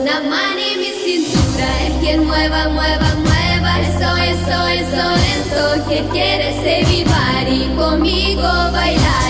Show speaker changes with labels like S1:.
S1: una mano en mi cintura. Es quien mueva, mueva, mueva. Eso, eso, eso, eso. Que quieres evitar y conmigo bailar